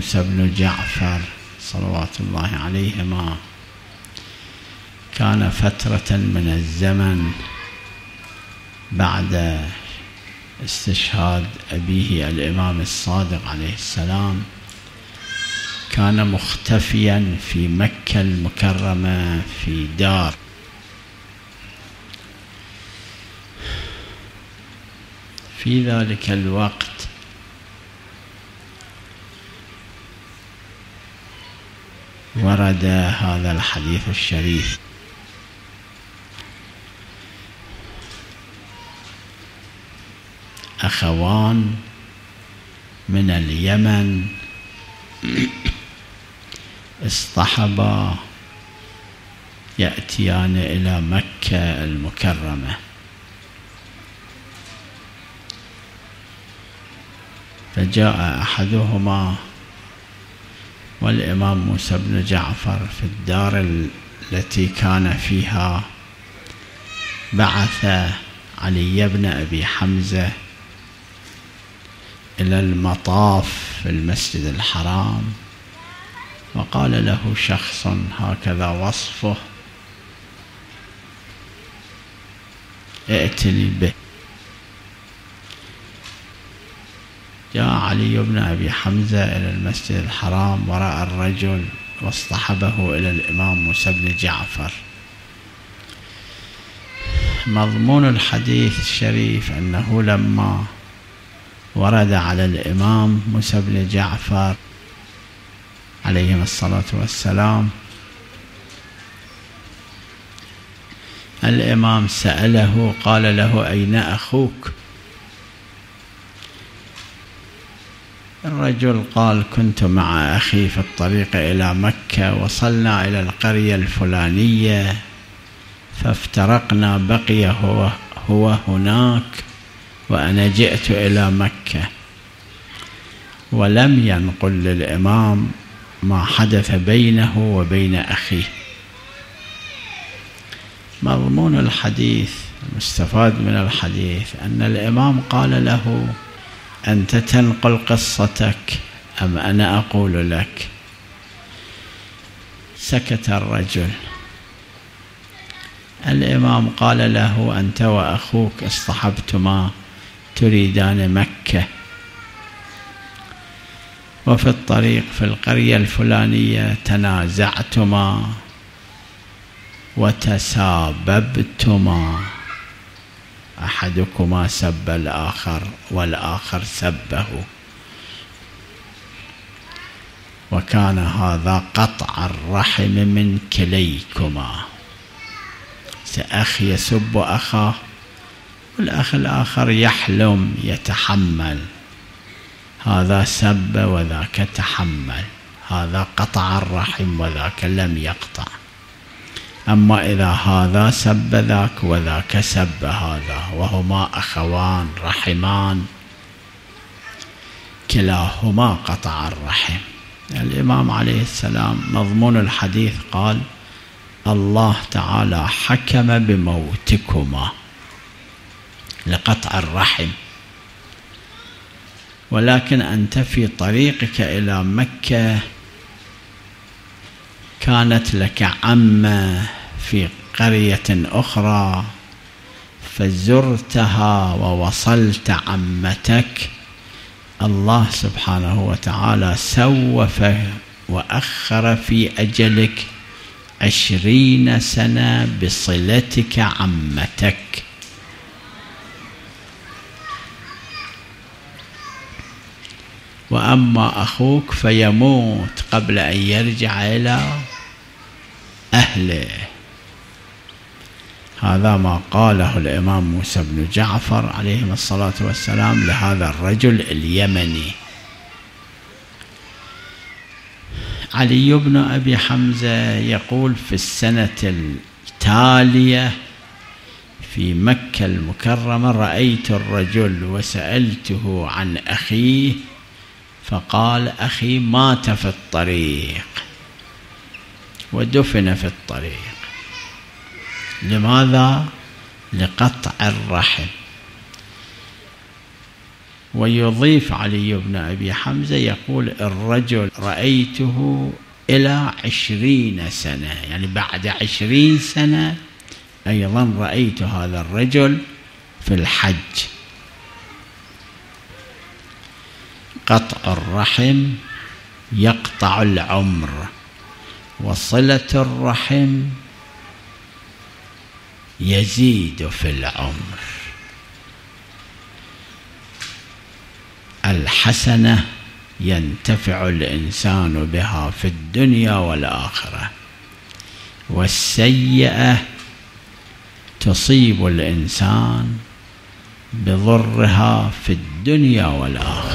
موسى بن جعفر صلوات الله عليهما كان فترة من الزمن بعد استشهاد أبيه الإمام الصادق عليه السلام كان مختفيا في مكة المكرمة في دار. في ذلك الوقت ورد هذا الحديث الشريف. أخوان من اليمن اصطحبا يأتيان إلى مكة المكرمة. فجاء أحدهما والإمام موسى بن جعفر في الدار التي كان فيها بعث علي بن أبي حمزة إلى المطاف في المسجد الحرام وقال له شخص هكذا وصفه ائتني به. جاء علي بن أبي حمزة إلى المسجد الحرام ورأى الرجل واصطحبه إلى الإمام موسى بن جعفر. مضمون الحديث الشريف أنه لما ورد على الإمام موسى بن جعفر عليهم الصلاة والسلام الإمام سأله قال له أين أخوك؟ الرجل قال كنت مع أخي في الطريق إلى مكة وصلنا إلى القرية الفلانية فافترقنا بقي هو, هو هناك وأنا جئت إلى مكة. ولم ينقل للإمام ما حدث بينه وبين أخيه. مضمون الحديث المستفاد من الحديث أن الإمام قال له أنت تنقل قصتك أم أنا أقول لك؟ سكت الرجل. الإمام قال له أنت وأخوك اصطحبتما تريدان مكة. وفي الطريق في القرية الفلانية تنازعتما وتساببتما. أحدكما سب الآخر والآخر سبه. وكان هذا قطع الرحم من كليكما. سأخ يسب أخاه والأخ الآخر يحلم يتحمل. هذا سب وذاك تحمل. هذا قطع الرحم وذاك لم يقطع. أما إذا هذا سب ذاك وذاك سب هذا وهما أخوان رحمان. كلاهما قطع الرحم. الإمام عليه السلام مضمون الحديث قال الله تعالى حكم بموتكما لقطع الرحم. ولكن أنت في طريقك إلى مكة كانت لك عمة في قرية أخرى فزرتها ووصلت عمتك. الله سبحانه وتعالى سوف وأخر في أجلك عشرين سنة بصلتك عمتك. وأما أخوك فيموت قبل أن يرجع إلى أهله. هذا ما قاله الإمام موسى بن جعفر عليه الصلاة والسلام لهذا الرجل اليمني. علي بن أبي حمزة يقول في السنة التالية في مكة المكرمة رأيت الرجل وسألته عن أخيه فقال أخي مات في الطريق ودفن في الطريق. لماذا؟ لقطع الرحم. ويضيف علي بن أبي حمزة يقول الرجل رأيته إلى عشرين سنة يعني بعد عشرين سنة أيضا رأيت هذا الرجل في الحج. قطع الرحم يقطع العمر وصلة الرحم يزيد في العمر. الحسنة ينتفع الإنسان بها في الدنيا والآخرة والسيئة تصيب الإنسان بضرها في الدنيا والآخرة.